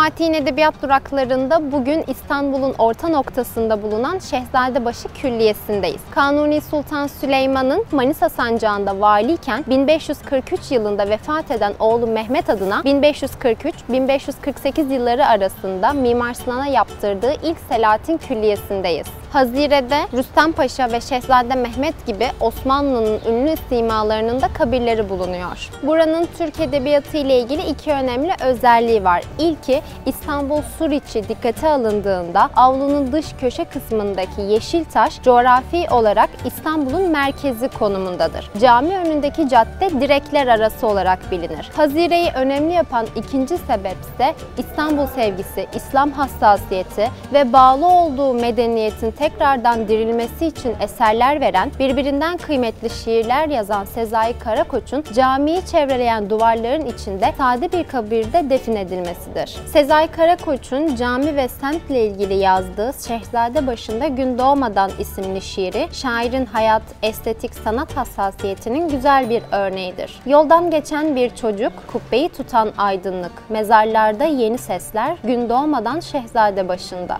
Fatih'in edebiyat duraklarında bugün İstanbul'un orta noktasında bulunan Şehzadebaşı Külliyesi'ndeyiz. Kanuni Sultan Süleyman'ın Manisa Sancağı'nda valiyken 1543 yılında vefat eden oğlu Mehmet adına 1543-1548 yılları arasında Mimar Sinan'a yaptırdığı ilk Selahattin Külliyesi'ndeyiz. Hazire'de Rüstem Paşa ve Şehzade Mehmet gibi Osmanlı'nın ünlü simalarının da kabirleri bulunuyor. Buranın Türk Edebiyatı ile ilgili iki önemli özelliği var. İlki İstanbul Suriçi dikkate alındığında avlunun dış köşe kısmındaki yeşil taş coğrafi olarak İstanbul'un merkezi konumundadır. Cami önündeki cadde direkler arası olarak bilinir. Hazire'yi önemli yapan ikinci sebep ise İstanbul sevgisi, İslam hassasiyeti ve bağlı olduğu medeniyetin tekrardan dirilmesi için eserler veren, birbirinden kıymetli şiirler yazan Sezai Karakoç'un camiyi çevreleyen duvarların içinde sade bir kabirde defin edilmesidir. Sezai Karakoç'un cami ve semtle ilgili yazdığı Şehzade Başında Gün Doğmadan isimli şiiri, şairin hayat, estetik, sanat hassasiyetinin güzel bir örneğidir. Yoldan geçen bir çocuk, kubbeyi tutan aydınlık, mezarlarda yeni sesler, gün doğmadan Şehzade Başında.